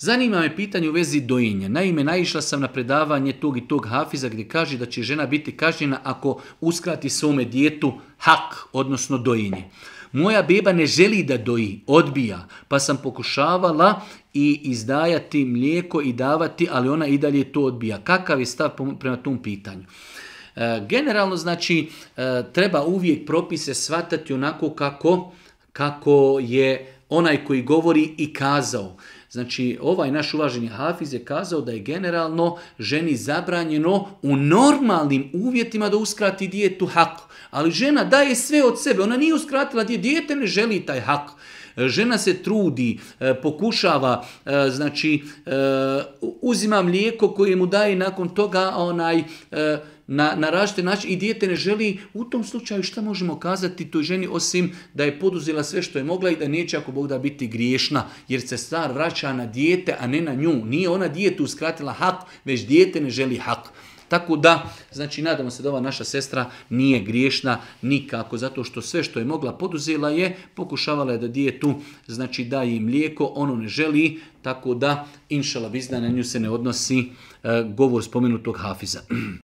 Zanima me pitanje u vezi dojenja. Naime, naišla sam na predavanje tog i tog hafiza gdje kaže da će žena biti kažnjena ako uskrati svome dijetu hak, odnosno dojenje. Moja beba ne želi da doji, odbija, pa sam pokušavala i izdajati mlijeko i davati, ali ona i dalje to odbija. Kakav je stav prema tom pitanju? E, generalno, znači, e, treba uvijek propise shvatati onako kako, kako je onaj koji govori i kazao. Znači, ovaj naš uvaženi Hafiz je kazao da je generalno ženi zabranjeno u normalnim uvjetima da uskrati dijetu hak. Ali žena daje sve od sebe. Ona nije uskratila dijete, ne želi taj hak. Žena se trudi, e, pokušava, e, znači e, uzima mlijeko koje mu daje nakon toga onaj na, na različite način i dijete ne želi, u tom slučaju šta možemo kazati toj ženi osim da je poduzela sve što je mogla i da neće ako Bog da biti griješna jer se stvar vraća na dijete a ne na nju. Nije ona dijetu uskratila hak, već dijete ne želi hak. Tako da, znači nadamo se da ova naša sestra nije griješna nikako, zato što sve što je mogla poduzela je, pokušavala je da dijetu, znači daje im mlijeko, ono ne želi, tako da, inšala bizna, na nju se ne odnosi e, govor spomenutog hafiza.